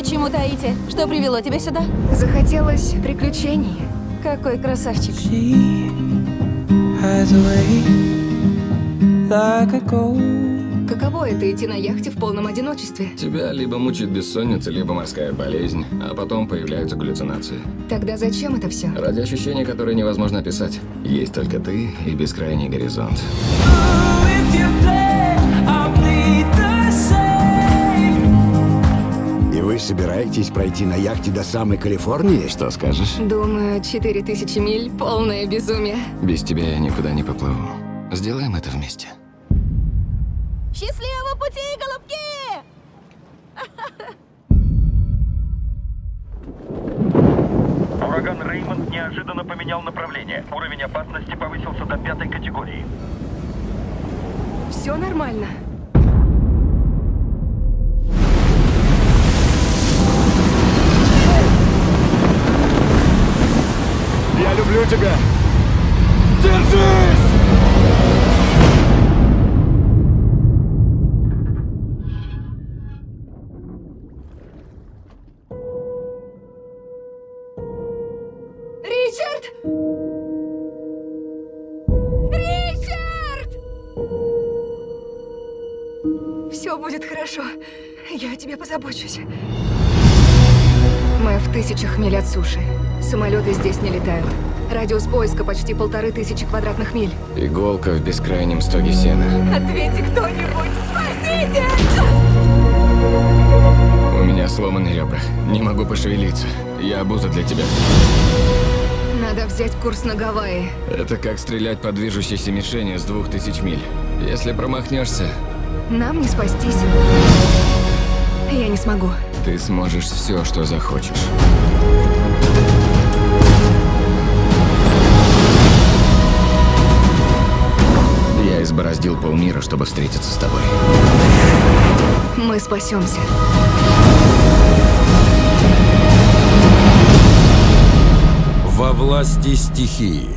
почему таите? Что привело тебя сюда? Захотелось приключений. Какой красавчик. Каково это идти на яхте в полном одиночестве? Тебя либо мучает бессонница, либо морская болезнь, а потом появляются галлюцинации. Тогда зачем это все? Ради ощущений, которые невозможно описать. Есть только ты и бескрайний горизонт. If собираетесь пройти на яхте до самой Калифорнии? Что скажешь? Думаю, 4000 миль — полное безумие. Без тебя я никуда не поплыву. Сделаем это вместе. Счастливого пути, голубки! Ураган Реймонд неожиданно поменял направление. Уровень опасности повысился до пятой категории. Все нормально. Люблю тебя! Держись! Все будет хорошо. Я о тебе позабочусь. Тысячах миль от суши. Самолеты здесь не летают. Радиус поиска почти полторы тысячи квадратных миль. Иголка в бескрайнем стоге сена. Ответьте кто-нибудь! Спасите! У меня сломаны ребра. Не могу пошевелиться. Я обуза для тебя. Надо взять курс на Гавайи. Это как стрелять по движущейся мишени с двух тысяч миль. Если промахнешься, Нам не спастись. Я не смогу. Ты сможешь все, что захочешь. Я избороздил полмира, чтобы встретиться с тобой. Мы спасемся. Во власти стихии.